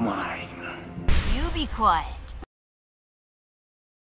mine. You be quiet.